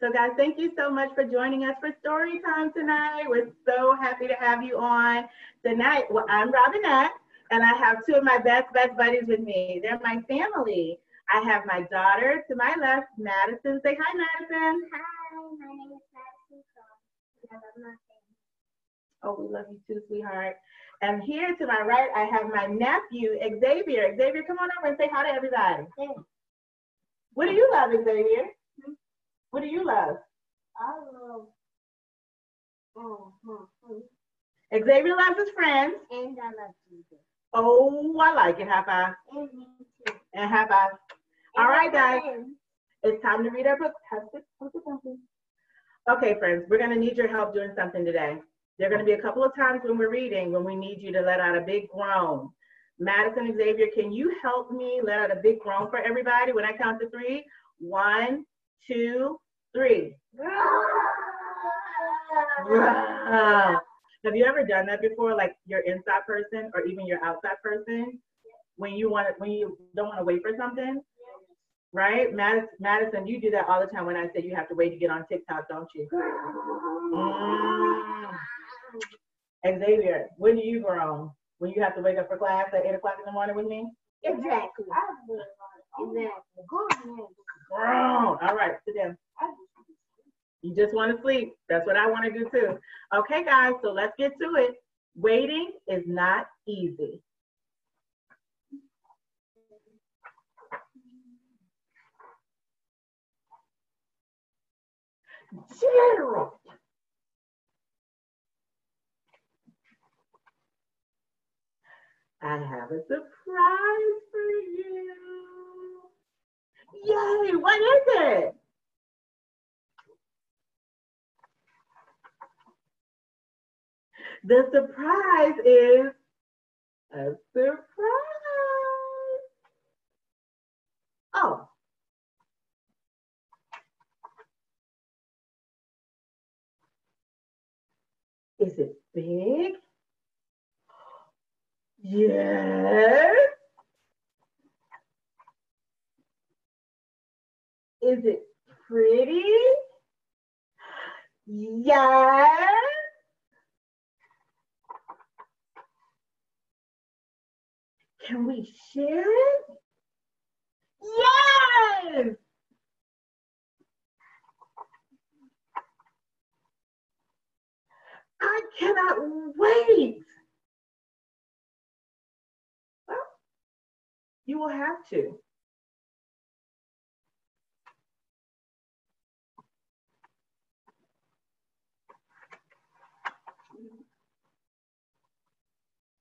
So guys, thank you so much for joining us for story time tonight. We're so happy to have you on tonight. Well, I'm Robinette, and I have two of my best, best buddies with me. They're my family. I have my daughter to my left, Madison. Say hi, Madison. Hi, my name is Madison. I love my family. Oh, we love you too, sweetheart. And here to my right, I have my nephew, Xavier. Xavier, come on over and say hi to everybody. Hey, What do you love, Xavier? What do you love? I love. Oh, hmm. Xavier loves his friends. And I love Jesus. Oh, I like it. High five. And me too. And high five. All And right, my guys. friends. It's time to read our book. Have a- have a good one. Okay, friends, we're going to need your help doing something today. There are going to be a couple of times when we're reading when we need you to let out a big groan. Madison Xavier, can you help me let out a big groan for everybody when I count to three? One, two, three. Have you ever done that before? Like your inside person or even your outside person? When you want to, when you don't want to wait for something? Right? Madison, Madison, you do that all the time when I say you have to wait to get on TikTok, don't you? Mm. Xavier, when do you groan? When you have to wake up for class at 8 o'clock in the morning with me? Exactly. All right, sit down. You just want to sleep. That's what I want to do too. Okay, guys, so let's get to it. Waiting is not easy. Gerald. I have a surprise for you. Yay, what is it? The surprise is a surprise. Oh. Is it big? Yes. Is it pretty? Yes. Can we share it? Yes! I cannot wait. Well, you will have to.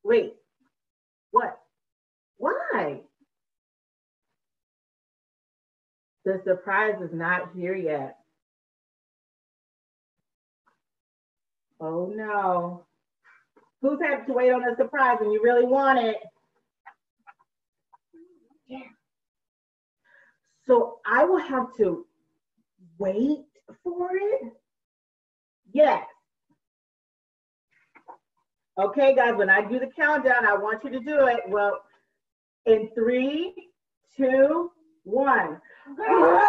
Wait, what? Why? The surprise is not here yet. Oh no. Who's had to wait on a surprise and you really want it? Yeah. So I will have to wait for it? Yes. Okay, guys, when I do the countdown, I want you to do it. Well, in three, two, one.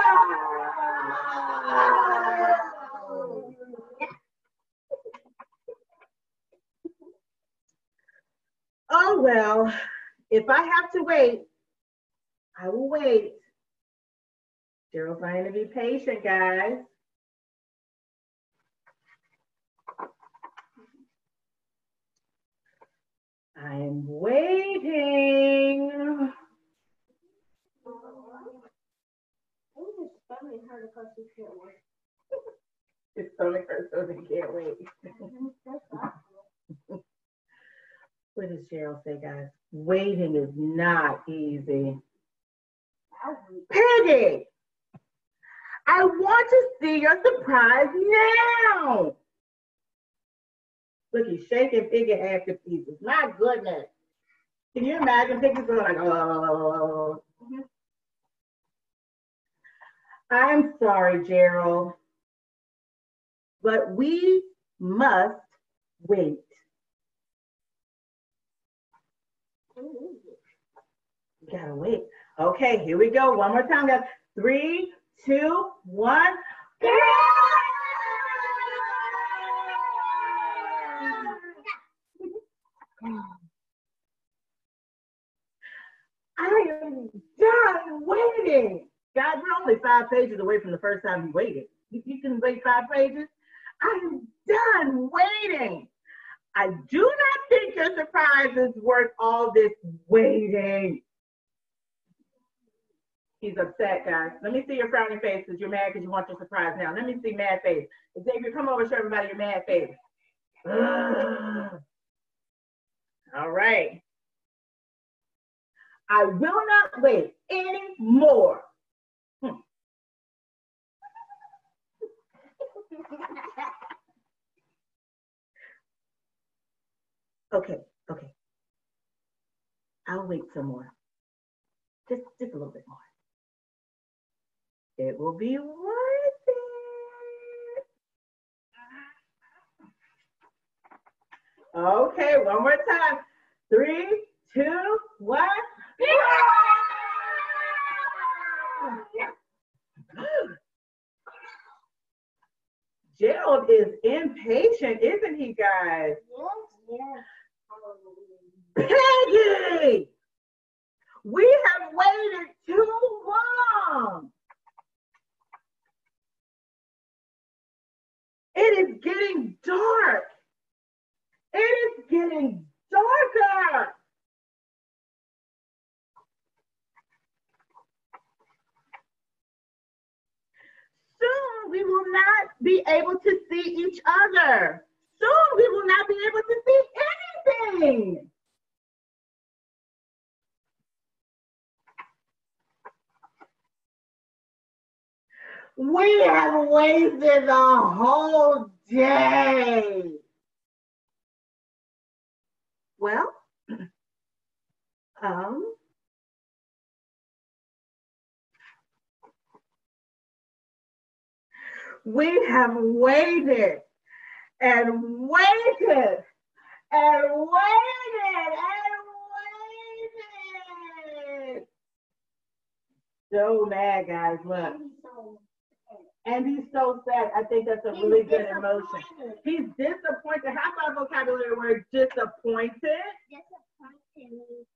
Oh, well, if I have to wait, I will wait. Gerald's trying to be patient, guys. I'm waiting. It's only for so they can't wait. What does Gerald say, guys? Waiting is not easy. Piggie, I want to see your surprise now. Look, he's shaking half to pieces. My goodness. Can you imagine Piggie's going like, uh, oh. I'm sorry, Gerald, but we must wait. We gotta wait. Okay, here we go. One more time, guys. Three, two, one. Five pages away from the first time you waited. You, you can wait five pages. I am done waiting. I do not think your surprise is worth all this waiting. He's upset, guys. Let me see your frowning face because you're mad because you want your surprise now. Let me see mad face. Xavier, come over, show everybody your mad face. All right. I will not wait anymore. Hmm. Okay, okay. I'll wait some more. Just, just a little bit more. It will be worth it. Okay, one more time. Three, two, one. Gerald is impatient, isn't he, guys? Yes. Piggie! We have waited too long. It is getting dark. It is getting darker. Soon we will not be able to see each other. Soon we will not be able to see anything. We have wasted a whole day. Well, um, we have waited and waited and waited and waited. So mad, guys. Look. And he's so sad. I think that's a really good emotion. He's disappointed. Half our vocabulary word disappointed Disappointed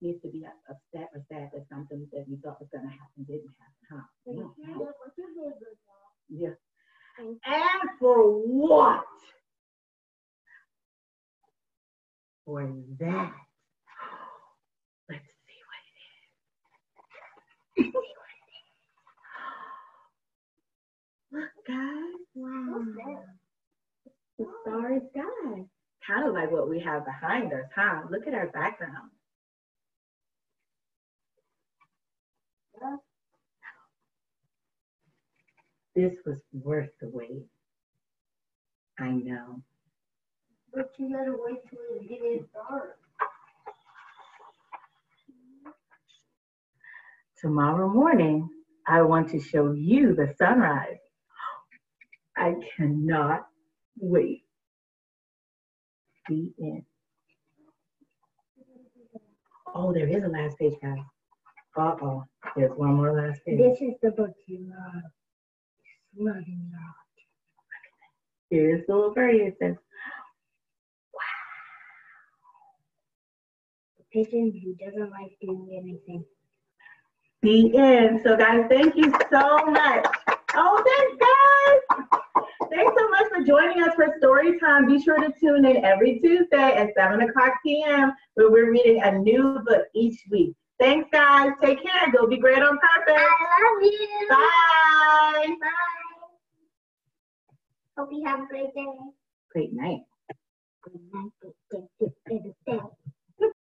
needs to be upset or sad that something that you thought was going to happen didn't happen, huh? Mhm. Yeah. And for what? For that. Let's see what it is. Let's see what it is. Look, guys. Wow. Starry sky. Kind of like what we have behind us, huh? Look at our background. This was worth the wait. I know. But you gotta wait till it gets dark. Tomorrow morning, I want to show you the sunrise. I cannot wait. The end. Oh, there is a last page, guys. Uh-oh, there's one more last page. This is the book you uh, love. Love you love. Here's the little birdie. It says, Wow. The Pigeon who doesn't like doing anything. the end. So, guys, thank you so much. Oh, thanks, guys. Thanks so much for joining us for story time. Be sure to tune in every Tuesday at 7 o'clock p.m. where we're reading a new book each week. Thanks, guys. Take care. Go be great on purpose. I love you. Bye. Bye. Hope you have a great day. Great night. Good night. Good day. Good day. Day.